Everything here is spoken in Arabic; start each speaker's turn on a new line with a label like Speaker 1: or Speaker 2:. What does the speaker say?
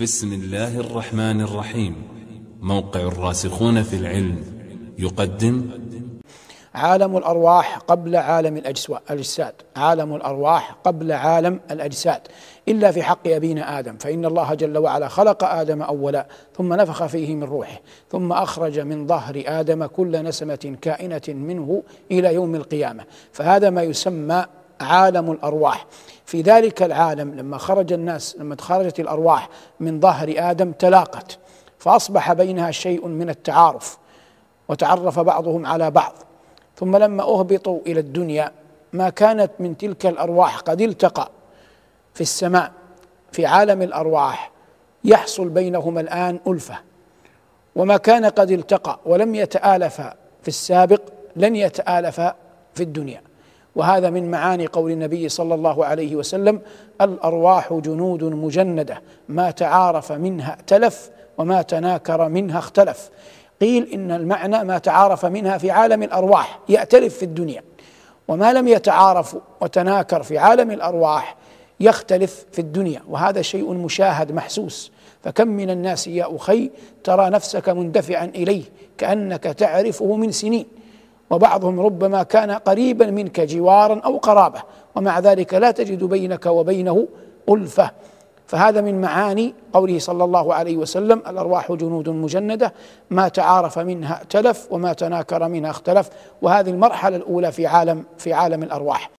Speaker 1: بسم الله الرحمن الرحيم. موقع الراسخون في العلم يقدم.
Speaker 2: عالم الأرواح قبل عالم الأجساد. عالم الأرواح قبل عالم الأجساد. إلا في حق أبينا آدم. فإن الله جل وعلا خلق آدم أولا ثم نفخ فيه من روحه ثم أخرج من ظهر آدم كل نسمة كائنة منه إلى يوم القيامة. فهذا ما يسمى عالم الأرواح. في ذلك العالم لما خرج الناس لما خرجت الأرواح من ظهر آدم تلاقت فأصبح بينها شيء من التعارف وتعرف بعضهم على بعض. ثم لما أهبطوا إلى الدنيا ما كانت من تلك الأرواح قد التقى في السماء في عالم الأرواح يحصل بينهما الآن ألفة. وما كان قد التقى ولم يتالف في السابق لن يتالف في الدنيا. وهذا من معاني قول النبي صلى الله عليه وسلم الأرواح جنود مجندة ما تعارف منها ائتلف وما تناكر منها اختلف. قيل إن المعنى ما تعارف منها في عالم الأرواح يأتلف في الدنيا وما لم يتعارف وتناكر في عالم الأرواح يختلف في الدنيا وهذا شيء مشاهد محسوس. فكم من الناس يا أخي ترى نفسك مندفعا إليه كأنك تعرفه من سنين. وبعضهم ربما كان قريبا منك جوارا أو قرابة ومع ذلك لا تجد بينك وبينه ألفة. فهذا من معاني قوله صلى الله عليه وسلم الأرواح جنود مجندة ما تعارف منها ائتلف وما تناكر منها اختلف. وهذه المرحلة الأولى في عالم في عالم الأرواح.